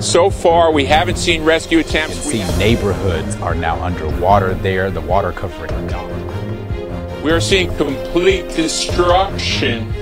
So far, we haven't seen rescue attempts. We See, neighborhoods are now underwater there. The water covering gone. We are seeing complete destruction.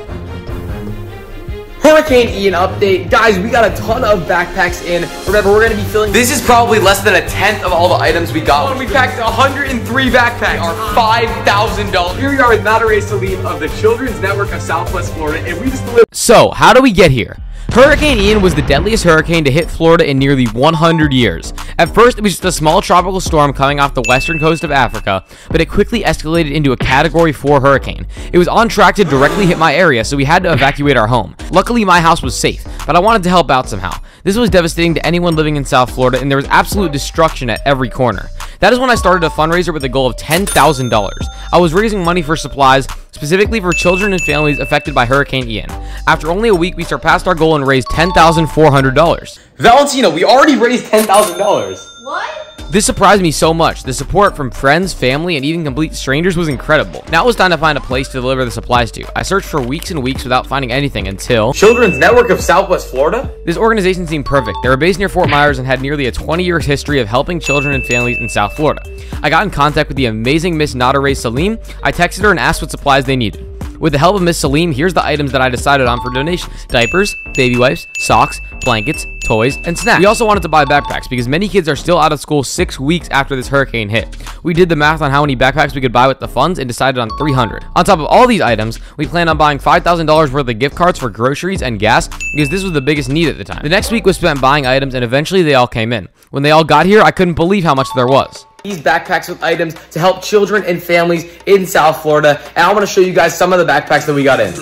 Hurricane Ian update. Guys, we got a ton of backpacks in. Remember, we're going to be filling... This is probably less than a tenth of all the items we got. When we packed 103 backpacks. Are $5,000. Here we are with Nadare Salim of the Children's Network of Southwest Florida, and we just delivered... So, how do we get here? Hurricane Ian was the deadliest hurricane to hit Florida in nearly 100 years. At first, it was just a small tropical storm coming off the western coast of Africa, but it quickly escalated into a Category 4 hurricane. It was on track to directly hit my area, so we had to evacuate our home. Luckily, my house was safe, but I wanted to help out somehow. This was devastating to anyone living in South Florida, and there was absolute destruction at every corner. That is when I started a fundraiser with a goal of $10,000. I was raising money for supplies, specifically for children and families affected by Hurricane Ian. After only a week, we surpassed our goal and raised $10,400. Valentina, we already raised $10,000. What? This surprised me so much. The support from friends, family, and even complete strangers was incredible. Now it was time to find a place to deliver the supplies to. I searched for weeks and weeks without finding anything until... Children's Network of Southwest Florida? This organization seemed perfect. They were based near Fort Myers and had nearly a 20 year history of helping children and families in South Florida. I got in contact with the amazing Miss Nadare Salim. I texted her and asked what supplies they needed. With the help of Miss Salim, here's the items that I decided on for donations. Diapers, baby wipes, socks, blankets, toys, and snacks. We also wanted to buy backpacks because many kids are still out of school six weeks after this hurricane hit. We did the math on how many backpacks we could buy with the funds and decided on 300. On top of all these items, we plan on buying $5,000 worth of gift cards for groceries and gas because this was the biggest need at the time. The next week was spent buying items and eventually they all came in. When they all got here, I couldn't believe how much there was these backpacks with items to help children and families in South Florida. And I want to show you guys some of the backpacks that we got in.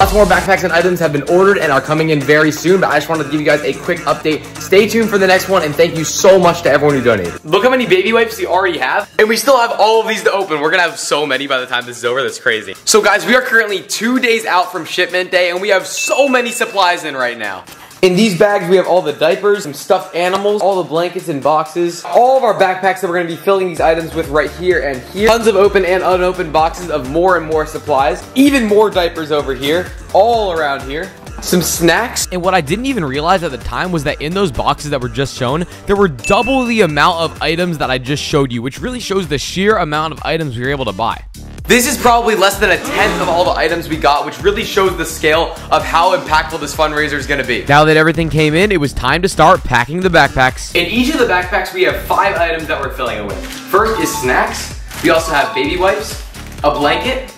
Lots more backpacks and items have been ordered and are coming in very soon, but I just wanted to give you guys a quick update. Stay tuned for the next one, and thank you so much to everyone who donated. Look how many baby wipes we already have, and we still have all of these to open. We're gonna have so many by the time this is over, that's crazy. So guys, we are currently two days out from shipment day, and we have so many supplies in right now. In these bags, we have all the diapers, some stuffed animals, all the blankets and boxes, all of our backpacks that we're gonna be filling these items with right here and here. Tons of open and unopened boxes of more and more supplies. Even more diapers over here, all around here some snacks. And what I didn't even realize at the time was that in those boxes that were just shown, there were double the amount of items that I just showed you, which really shows the sheer amount of items we were able to buy. This is probably less than a tenth of all the items we got, which really shows the scale of how impactful this fundraiser is gonna be. Now that everything came in, it was time to start packing the backpacks. In each of the backpacks, we have five items that we're filling it with. First is snacks. We also have baby wipes, a blanket,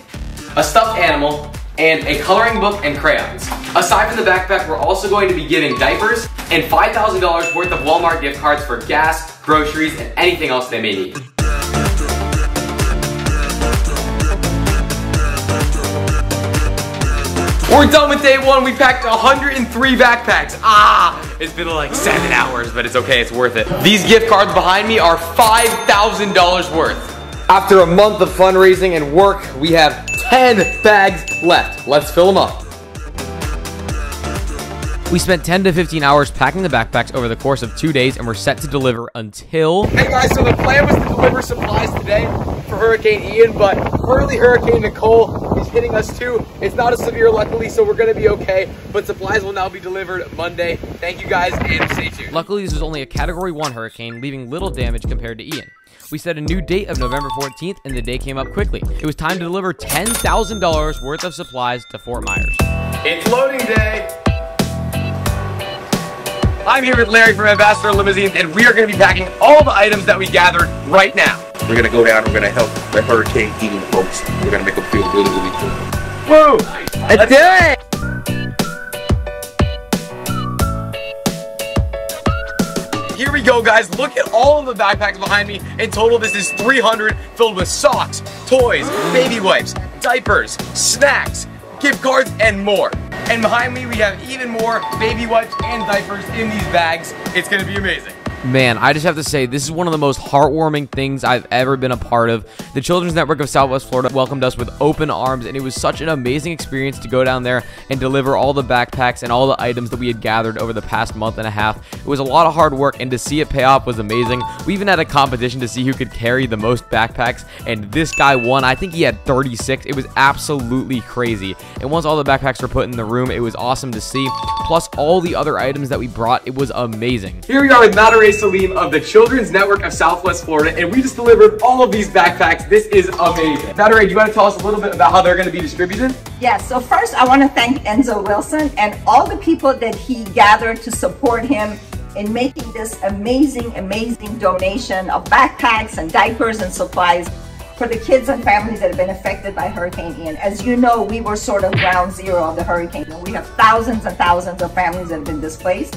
a stuffed animal, and a coloring book and crayons. Aside from the backpack, we're also going to be giving diapers and $5,000 worth of Walmart gift cards for gas, groceries, and anything else they may need. We're done with day one. We packed 103 backpacks. Ah, it's been like seven hours, but it's okay, it's worth it. These gift cards behind me are $5,000 worth. After a month of fundraising and work, we have 10 bags left. Let's fill them up. We spent 10 to 15 hours packing the backpacks over the course of two days and we're set to deliver until... Hey guys, so the plan was to deliver supplies today for Hurricane Ian, but early Hurricane Nicole is hitting us too. It's not as severe luckily, so we're gonna be okay, but supplies will now be delivered Monday. Thank you guys and stay tuned. Luckily, this was only a Category 1 hurricane, leaving little damage compared to Ian. We set a new date of November 14th, and the day came up quickly. It was time to deliver $10,000 worth of supplies to Fort Myers. It's loading day. I'm here with Larry from Ambassador Limousines, and we are going to be packing all the items that we gathered right now. We're going to go down, we're going to help the Hurricane Ian folks. We're going to make them feel really, really good. Woo! Let's do it! Here we go, guys. Look at all of the backpacks behind me. In total, this is 300 filled with socks, toys, baby wipes, diapers, snacks, gift cards, and more. And behind me, we have even more baby wipes and diapers in these bags. It's gonna be amazing. Man, I just have to say, this is one of the most heartwarming things I've ever been a part of. The Children's Network of Southwest Florida welcomed us with open arms, and it was such an amazing experience to go down there and deliver all the backpacks and all the items that we had gathered over the past month and a half. It was a lot of hard work, and to see it pay off was amazing. We even had a competition to see who could carry the most backpacks, and this guy won. I think he had 36. It was absolutely crazy. And once all the backpacks were put in the room, it was awesome to see. Plus, all the other items that we brought, it was amazing. Here we are with Nadaray Salim of the Children's Network of Southwest Florida, and we just delivered all of these backpacks. This is amazing. Nadaray, do you want to tell us a little bit about how they're going to be distributed? Yes, so first I want to thank Enzo Wilson and all the people that he gathered to support him in making this amazing, amazing donation of backpacks and diapers and supplies for the kids and families that have been affected by Hurricane Ian. As you know, we were sort of ground zero of the hurricane. We have thousands and thousands of families that have been displaced.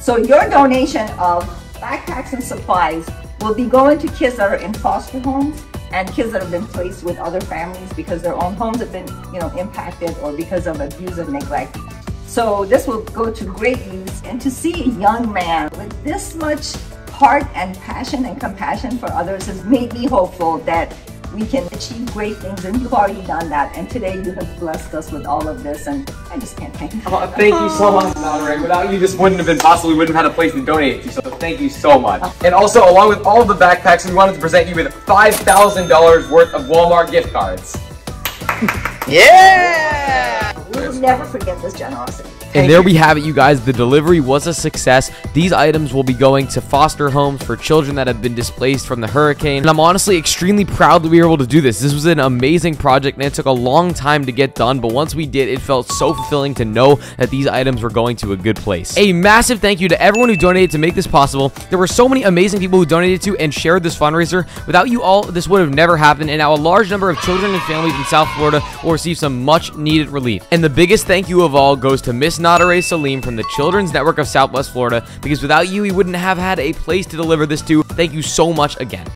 So your donation of backpacks and supplies will be going to kids that are in foster homes and kids that have been placed with other families because their own homes have been, you know, impacted or because of abuse and neglect. So this will go to great use. And to see a young man with this much heart and passion and compassion for others has made me hopeful that we can achieve great things and you've already done that and today you have blessed us with all of this and I just can't thank you. Oh, thank you so much, Nadaray. Without you, this wouldn't have been possible. We wouldn't have had a place to donate to, so thank you so much. And also, along with all of the backpacks, we wanted to present you with $5,000 worth of Walmart gift cards. Yeah! We will never forget this generosity. And there we have it, you guys. The delivery was a success. These items will be going to foster homes for children that have been displaced from the hurricane. And I'm honestly extremely proud that we were able to do this. This was an amazing project and it took a long time to get done, but once we did, it felt so fulfilling to know that these items were going to a good place. A massive thank you to everyone who donated to make this possible. There were so many amazing people who donated to and shared this fundraiser. Without you all, this would have never happened, and now a large number of children and families in South Florida will receive some much needed relief. And the biggest thank you of all goes to Miss Nadaray Salim from the Children's Network of Southwest Florida because without you, we wouldn't have had a place to deliver this to. Thank you so much again.